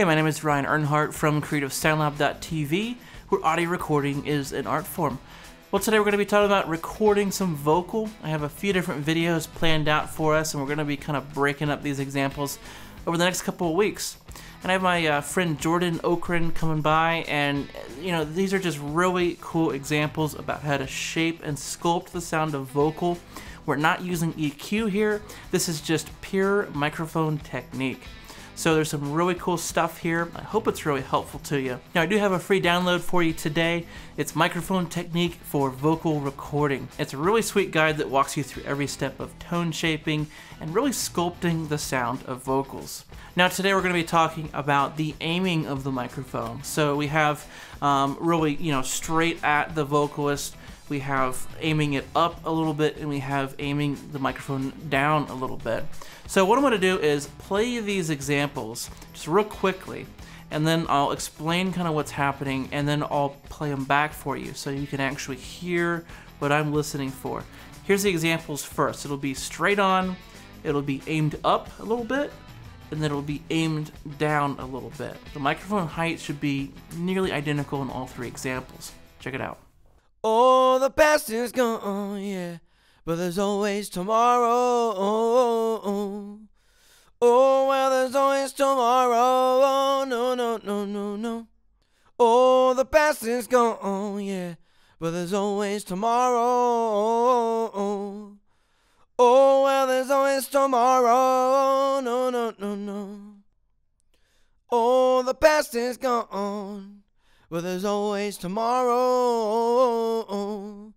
Hey, my name is Ryan Earnhardt from CreativeSoundLab.tv, where audio recording is an art form. Well, today we're going to be talking about recording some vocal. I have a few different videos planned out for us, and we're going to be kind of breaking up these examples over the next couple of weeks. And I have my uh, friend Jordan Okren coming by, and you know, these are just really cool examples about how to shape and sculpt the sound of vocal. We're not using EQ here, this is just pure microphone technique. So there's some really cool stuff here. I hope it's really helpful to you. Now I do have a free download for you today. It's Microphone Technique for Vocal Recording. It's a really sweet guide that walks you through every step of tone shaping and really sculpting the sound of vocals. Now today we're going to be talking about the aiming of the microphone. So we have um, really, you know, straight at the vocalist we have aiming it up a little bit, and we have aiming the microphone down a little bit. So what I'm to do is play these examples just real quickly, and then I'll explain kind of what's happening, and then I'll play them back for you so you can actually hear what I'm listening for. Here's the examples first. It'll be straight on, it'll be aimed up a little bit, and then it'll be aimed down a little bit. The microphone height should be nearly identical in all three examples. Check it out. Oh, the past is gone, yeah, but there's always tomorrow. Oh, oh, oh, well, there's always tomorrow. Oh, no, no, no, no, no. Oh, the past is gone, yeah, but there's always tomorrow. Oh, oh, well, there's always tomorrow. No, no, no, no. Oh, the past is gone. Well, there's always tomorrow. Oh,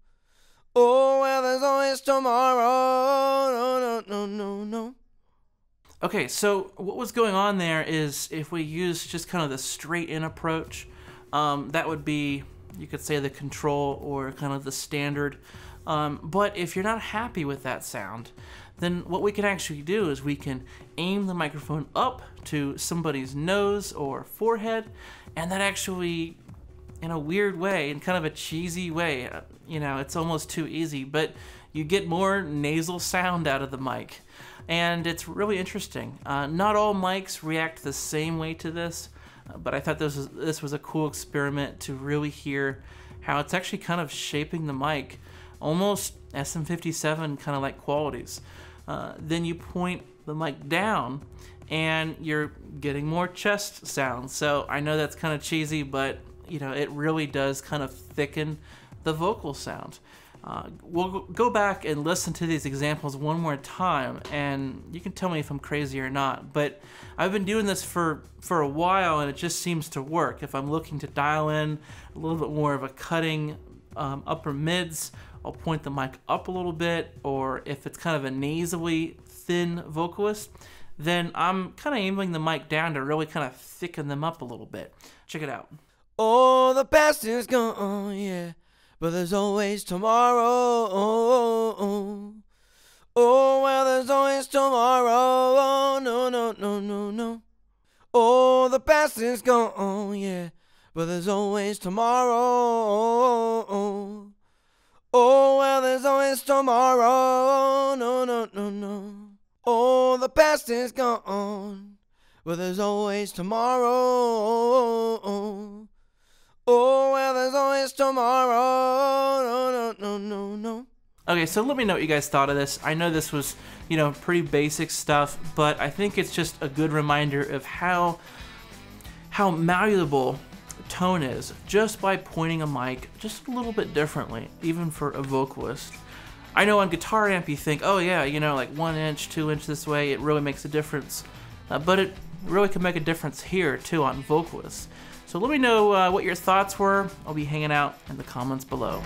well, there's always tomorrow. No, no, no, no, no. Okay, so what was going on there is if we use just kind of the straight in approach, um, that would be, you could say, the control or kind of the standard. Um, but if you're not happy with that sound, then what we can actually do is we can aim the microphone up to somebody's nose or forehead, and that actually in a weird way, in kind of a cheesy way. Uh, you know, it's almost too easy, but you get more nasal sound out of the mic. And it's really interesting. Uh, not all mics react the same way to this, uh, but I thought this was, this was a cool experiment to really hear how it's actually kind of shaping the mic, almost SM57 kind of like qualities. Uh, then you point the mic down and you're getting more chest sounds. So I know that's kind of cheesy, but you know, it really does kind of thicken the vocal sound. Uh, we'll go back and listen to these examples one more time, and you can tell me if I'm crazy or not. But I've been doing this for for a while, and it just seems to work. If I'm looking to dial in a little bit more of a cutting um, upper mids, I'll point the mic up a little bit, or if it's kind of a nasally thin vocalist, then I'm kind of aiming the mic down to really kind of thicken them up a little bit. Check it out. Oh, the past is gone, yeah, but there's always tomorrow. Oh, well, there's always tomorrow. Oh, no, no, no, no, no. Oh, the past is gone, yeah, but there's always tomorrow. Oh, oh, well, there's always tomorrow. No, no, no, no. Oh, the past is gone, but there's always tomorrow. Oh, well, there's always tomorrow. No, no, no, no, no. Okay, so let me know what you guys thought of this. I know this was, you know, pretty basic stuff, but I think it's just a good reminder of how how malleable tone is just by pointing a mic just a little bit differently, even for a vocalist. I know on guitar amp you think, oh yeah, you know, like one inch, two inch this way, it really makes a difference. Uh, but it really can make a difference here too on vocalists. So let me know uh, what your thoughts were. I'll be hanging out in the comments below.